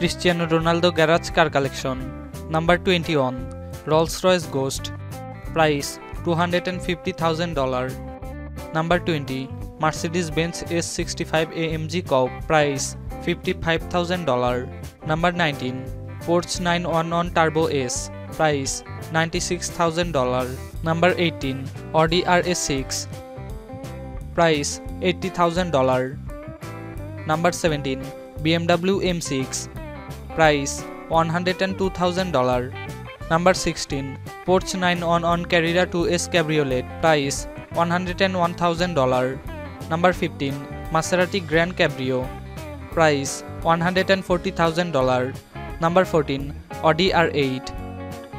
Cristiano Ronaldo garage car collection number twenty one Rolls Royce Ghost price two hundred and fifty thousand dollar number twenty Mercedes Benz S sixty five A M G coupe price fifty five thousand dollar number nineteen Porsche nine one one turbo S price ninety six thousand dollar number eighteen Audi R A six price eighty thousand dollar number seventeen BMW M six price one hundred and two thousand dollar number sixteen Porsche nine one one Carrera two S Cabriolet price one hundred and one thousand dollar number fifteen Maserati grand Cabrio price one hundred and forty thousand dollar number fourteen Audi R eight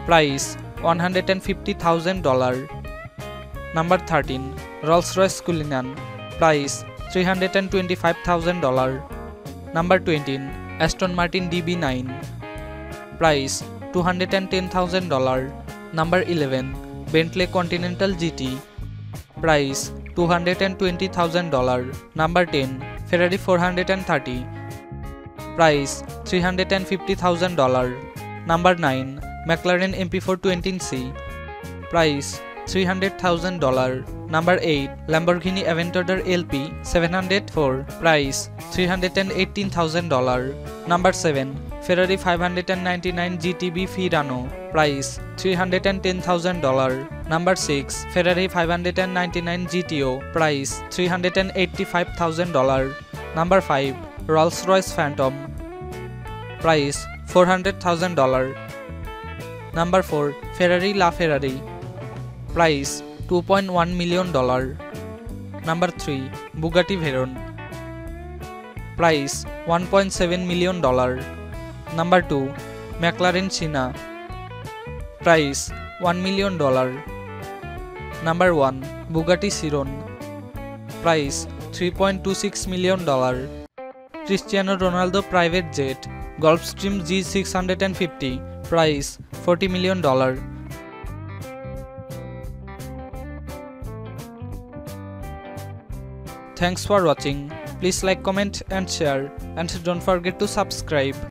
price one hundred and fifty thousand dollar number thirteen Rolls Royce Cullinan price three hundred and twenty five thousand dollar number টোয়েন্টিন Aston Martin DB nine price two hundred and ten thousand dollar number eleven Bentley continental GT price two hundred and twenty thousand dollar number ten Ferrari four hundred and thirty price three hundred and fifty thousand dollar number nine McLaren MP four টোয়েন্টিন C price three hundred thousand dollar number eight Lamborghini Aventador LP seven hundred four price three hundred and eighteen thousand dollar number seven Ferrari five hundred and ninety nine GTB Fiorano price three hundred and ten thousand dollar number six Ferrari five hundred and ninety nine GTO price three hundred and eighty five thousand dollar number five Rolls Royce Phantom price four hundred thousand dollar number four Ferrari La Ferrari price two point one million dollar number three Bugatti Veyron price 1.7 million dollar number two McLaren Senna price 1 million dollar number one Bugatti Chiron price 3.26 million dollar Cristiano Ronaldo private jet Gulfstream G six hundred and fifty price forty million dollar thanks for watching Please like, comment and share and don't forget to subscribe.